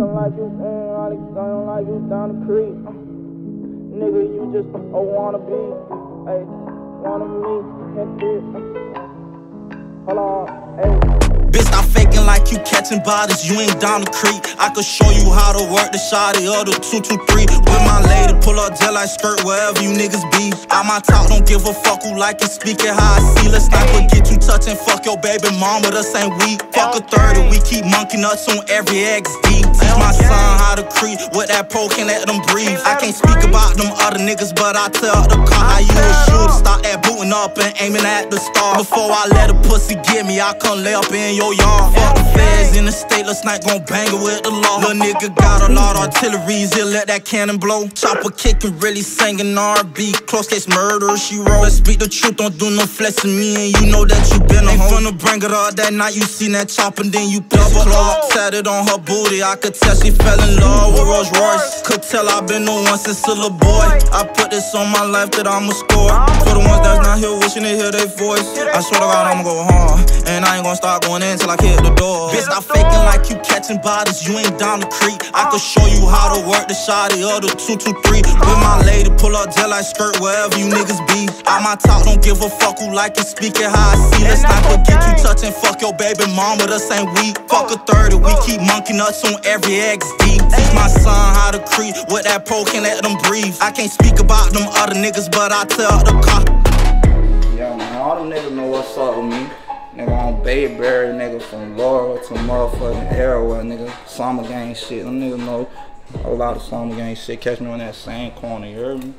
faking like you all these things like you down the creek. Nigga, you just a wanna be. Hey, wanna meet, can't do it. Hold on, hey. Bitch, stop faking like you catching bodies, you ain't down the creek. I could show you how to work the shotty or the 223. With my lady, pull up gel like skirt wherever you niggas be. I my talk, don't give a fuck who like it, speak it how I see. Let's not forget you touching, fuck your baby mama, the same week. Fuck a 30, we keep monkey nuts on every XD. Teach my son how to creep with that pro, can let them breathe. I can't speak about them other niggas, but I tell the car how you a shooter. Stop that booting up and aiming at the star. Before I let a pussy get me, I come lay up in your yard. Fuck the feds in the state, let's not gon' bang it with the law. Little nigga got a lot of artilleries, he'll let that cannon blow. Chopper kicking, really singing R&B. Close case murder, she roll. Let's speak the truth, don't do no flexing me, and you know that you been a hoe. Finna bring it up that night, you seen that chopper, then you double up. Tatted on her booty, I could tell she fell in love with Rolls Royce. Could tell I been the one since a little boy. I put this on my life that I'ma score. For the ones that's not here, wishing to hear their voice. I swear to God, I'ma go hard. And I ain't gonna start going in till I hit the door. Bitch, stop faking like you catching bodies, you ain't down the creek. I could show you how to work the shotty or the 223. With my lady, pull up gel like skirt wherever you niggas be. I my talk, don't give a fuck who like it, speak it how I see. Let's not forget you fuck your baby mama the same week. Fuck a 30, we keep monkey nuts on every XD. Teach my son how to creep with that pro, can let them breathe. I can't speak about them other niggas, but I tell the cop. Yeah, man, all them niggas know what's up with me. Nigga on Bayberry, nigga from Laurel to motherfucking Arrowhead, nigga. Summer gang shit. Them niggas know a lot of summer gang shit. Catch me on that same corner, you heard me?